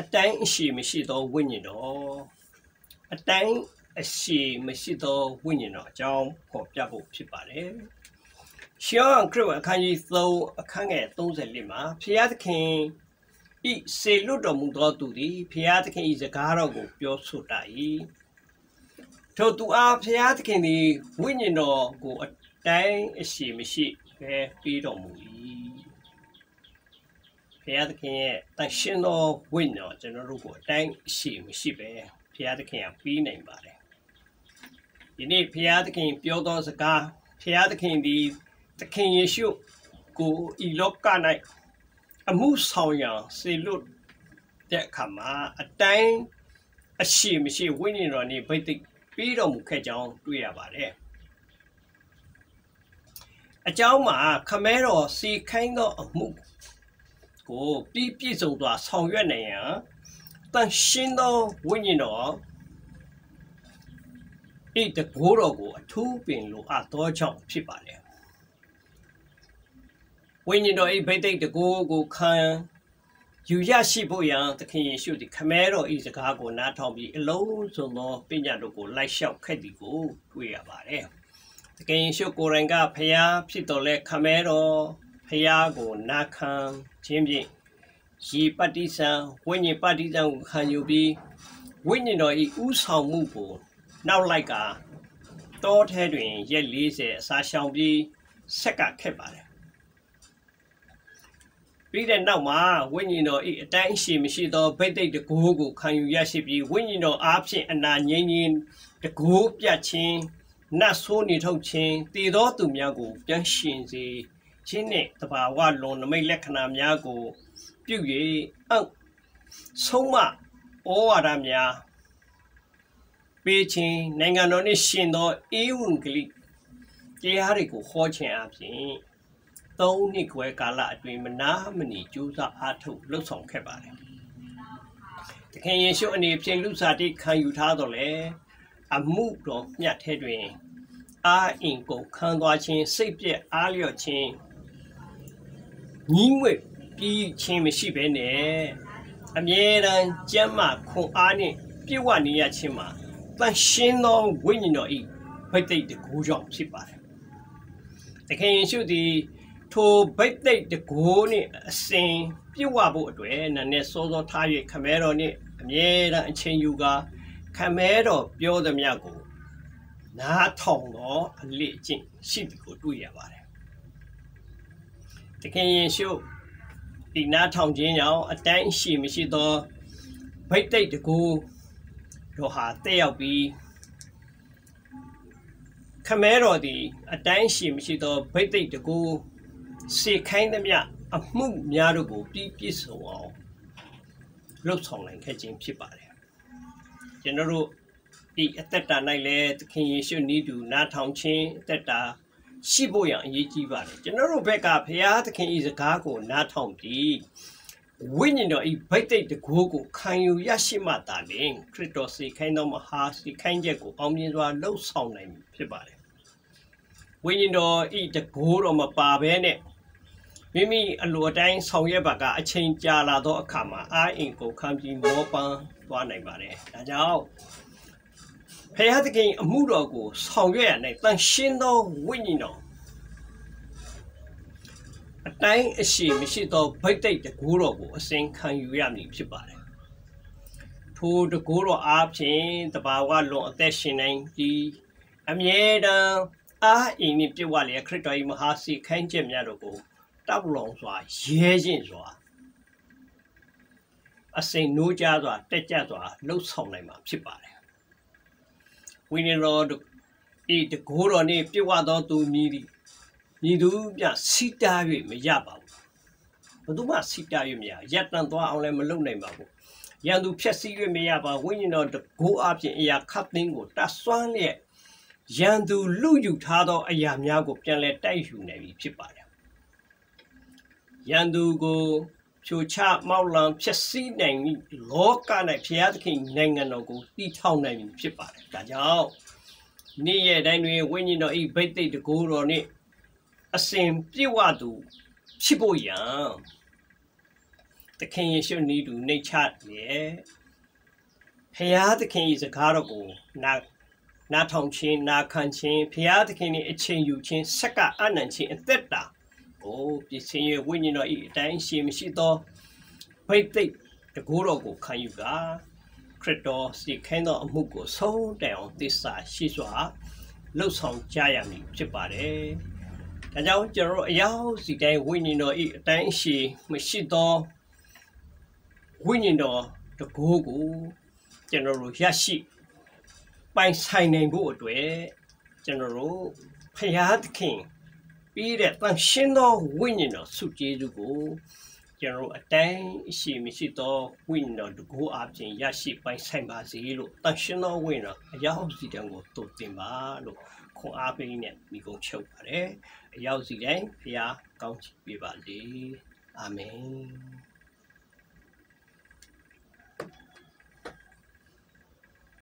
အတိုင်းအရှိမရှိသောဝိညာဉ်တော်အတိုင်းအရှိမရှိသောဝိညာဉ်တော်အကြောင်းဖော်ပြဖို့ဖြစ်ပါတယ်။ရှောင်းခရစ်ဝင်အခန်းကြီး3အခန်းငယ်34မှာဖျားသခင်ဤစေလွတ်တော်မူသောသူသည်ဖျားသခင်ဤစကားတော်ကိုပြောဆိုတတ်၏။ထိုသူအားဖျားသခင်သည်ဝိညာဉ်တော်ကိုအတိုင်းအရှိမရှိပဲပြီးတော်မူ၏။ ဖျားသခင်ရဲ့တန်ရှင်းသောဝိညာဉ်တော်ကျွန်တော်တို့ကိုအတိုင်းအရှိမရှိပဲဖျားသခင်ကပြီးနိုင်ပါတယ်။ဒီနေ့ဖျားသခင်ပြောသောစကားဖျားသခင်သည်သခင်ယေရှုကိုဤလောက၌အမှုဆောင်ရန်စေလွတ်တဲ့အခါမှာအတိုင်းအရှိမရှိဝိညာဉ်တော်နေဗိတ်သိက်ပြီးတော်မူခဲ့ကြောင်းတွေ့ရပါတယ်အကြောင်းမှာခမဲတော်စီခိုင်းသောအမှု ကိုပြီးပြည့်စုံစွာဆောင်ရွက်နိုင်ရန်တန်ရှင်းသောဝိညာဉ်တော်ဤတကိုးတော်ကိုအထူးပင်လိုအပ်သောကြောင့်ဖြစ်ပါတယ်ဝိညာဉ်တော်ဤဗိတ်တိတ်တကိုးကိုခံယူရရှိဖို့ရန်သခင်ယေရှုသည်ခမဲတော်ဤစကားကိုနားထောင်ပြီးအလုံးစုံသောပညာတို့ကိုလိုက်လျှောက်ခဲ့သည်ကိုတွေ့ရပါတယ်။သခင်ယေရှုကိုယ်တိုင်ကဖျားဖြစ်တော်လဲခမဲတော် ဖျားကိုနာခံခြင်းဖြင့်ရီပတ္တိဆံဝိညာဉ်ပတ္တိဆံကိုခံယူပြီးဝိညာဉ်တော်ဤဥဆောင်မှုကိုနောက်လိုက်ကတောထဲတွင်ရက်40အစာရှောင်ပြီးဆက်ကခဲ့ပါတယ်ပြီးတဲ့နောက်မှာဝိညာဉ်တော်ဤအတိုင်းရှိမရှိသောဗိတ်တိတ်တကိုးကိုခံယူရရှိပြီးဝိညာဉ်တော်အားဖြင့်အနာငြိမ်းခြင်းတကိုးပြတ်ခြင်းနတ်ဆိုးနေထုတ်ခြင်းတည်သောသူများကိုပြန်ရှင်စေ ခြင်းနှင့်တဘာဝလွန်နမိတ်လက္ခဏာများကို ပြု၍အံ့ဆုံးမဩဝါဒများပေးခြင်းနိုင်ငံတော်နှင့်ရှင်သောအေဝံဂေလိတရားတွေကိုဟောခြင်းအပြင်3နှစ်ခွဲကာလအတွင်းမနာမနီကြိုးစားအားထုတ်လှုပ်ဆောင်ခဲ့ပါတယ်။တခင်ယေရှုအနေဖြင့်လူစားတိခံယူထားတော့လေအမှုတော်မြတ်ထဲတွင် အာအင်ကိုခံသွားခြင်းစိတ်ပြည့်အားလျော့ခြင်း ညီးငွေ့ပြီးခြင်းမရှိဘဲနဲ့အမြဲတမ်းကြမ်းမှခွန်အားနှင့်ပြည့်ဝနေရခြင်းမှာတန်ရှင်းသောဝိညာဉ်တော်၏ဗိတ်သိက်တကူကြောင့်ဖြစ်ပါတယ်။တခင်ယေရှုသည်ထိုဗိတ်သိက်တကိုးနှင့်အစဉ်ပြည့်ဝဖို့အတွက်နာနဲ့စောစောထား၍ခမဲတော်နှင့်အမြဲတမ်းအချိန်ယူကာခမဲတော်ပြောသမျှကိုနားထောင်သောအလေအကျင့်ရှိသည်ကိုတွေ့ရပါတယ်။တ ခင်ယေရှုဒီနားထောင်ခြင်းကြောင့်အတိုင်းရှိမရှိသောဗိတ်သိက်တကူတို့ဟာတက်ရောက်ပြီးခမဲတော်သည်အတိုင်းရှိမရှိသောဗိတ်သိက်တကူစေခိုင်းသမျှအမှုများတို့ကိုပြီးပြည့်စုံအောင်လှုပ်ဆောင်နိုင်ခဲ့ခြင်းဖြစ်ပါတယ်ကျွန်တော်တို့ဒီအသက်တာ၌လည်းသခင်ယေရှုနီးတူနားထောင်ခြင်းအသက်တာ ရှိဖို့ရန်အရေးကြီးပါတယ်ကျွန်တော်တို့ဘက်ကဘုရားသခင်ဤစကားကိုနားထောင်ပြီးဝိညာဉ်တော်ဤဗိတ်တိတ်တကိုးကိုခံယူရရှိမှသာလျှင်ခရစ်တော်စီခိုင်းတော်မဟာစီခိုင်းချက်ကိုအောင်မြင်စွာလှုပ်ဆောင်နိုင်ဖြစ်ပါတယ်ဝိညာဉ်တော်ဤတကိုးတော်မပါဘဲနဲ့မိမိအလိုအတိုင်းဆောင်ရွက်ပါကအချိန်ကြာလာသောအခါမှာအာအင်ကိုခံပြီးမောပန်းသွားနိုင်ပါတယ်။ဒါကြောင့် ဖခင်သခင်အမှုတော်ကိုဆောင်ရွက်ရတဲ့တန်ရှင်းသောဝိညာဉ်တော်အတိုင်းအရှိမရှိသောဗိတ်တိတ်တကူတော်ကိုအစဉ်ခံယူရမည်ဖြစ်ပါတယ်။ထိုတကူတော်အားဖြင့်တဘာဝလွန်အသက်ရှင်နိုင်ပြီးအမြဲတမ်းအားအင်းနှင့်ပြည့်ဝလျက်ခရစ်တော်၏မဟာစီခိုင်းချက်များတို့ကိုတောက်လောင်စွာရဲခြင်းစွာအစိမ်နိုးကြစွာတက်ကြစွာလှုပ်ဆောင်နိုင်မှာဖြစ်ပါတယ် ဝိညာဉ်တော်ဤတကိုးတော်နှင့်ပြည့်ဝသောသူမည်သည်မြည်သူပြစိတာ၍မရပါဘူးဘသူမှစိတာ၍မရရက်တန်သွားအောင်လည်းမလုပ်နိုင်ပါဘူးရန်သူဖြက်စီး၍မရပါဝိညာဉ်တော်တကိုးအပြင်အရာခတ်သိမ်းကိုတဆွမ်းလျက်ရန်သူလူယူထားသောအရာများကိုပြန်လဲတိုက်ယူနိုင်ပြီဖြစ်ပါတယ်ရန်သူကို ဖြိုချမောက်လံဖြစ်စည်းနိုင်လောက၌ဘုရားသခင်နိုင်ငံတော်ကိုတည်ထောင်နိုင်ပြီဖြစ်ပါတယ်။ဒါကြောင့်နေ့ရက်တိုင်းတွင်ဝိညာဉ်တော်ဤဗိတ်သိက်တကိုးတော်နှင့်အစဉ်ပြည့်ဝသူဖြစ်ဖို့ရန်သခင်ယေရှုနီးတူနှိတ်ချတယ်ဖျားသခင်ဤစကားတော်ကိုနာနာထောင်ခြင်းနာခံခြင်းဖျားသခင်၏အချိန်ယူခြင်းစက္ကအနံ့ခြင်းအသက်တာ ကိုပြည့်စင်ရဲ့ဝိညာဉ်တော်ဤအတိုင်းရှိမရှိသောဘိတ်သိက်တကူတော်ကိုခံယူကာခရစ်တော်စီခိုင်းသောအမှုကိုဆုံးတိုင်အောင်သစ္စာရှိစွာလှုပ်ဆောင်ကြရမည်ဖြစ်ပါတယ်။ဒါကြောင့်ကျွန်တော်တို့အရောက်စီတိုင်းဝိညာဉ်တော်ဤအတိုင်းရှိမရှိသောဝိညာဉ်တော်တကူကိုကျွန်တော်တို့ရရှိပိုင်ဆိုင်နိုင်ဖို့အတွက်ကျွန်တော်တို့ဖရာသခင် ပြီးတဲ့တန်ရှင်းသောဝိညာဉ်တော်စုကျေးဇူးကိုကျွန်တော်အတိုင်းရှိမရှိသောဝိညာဉ်တော်တကူအပြင်ရရှိပိုင်ဆိုင်ပါစေလို့တန်ရှင်းသောဝိညာဉ်တော်အရောက်စီတံကိုတုတ်တင်ပါလို့ခွန်အားပေးနဲ့မိကုံချုပ်ပါတယ်အရောက်စီတိုင်းဖရာကောင်းချီးပေးပါစေအာမင်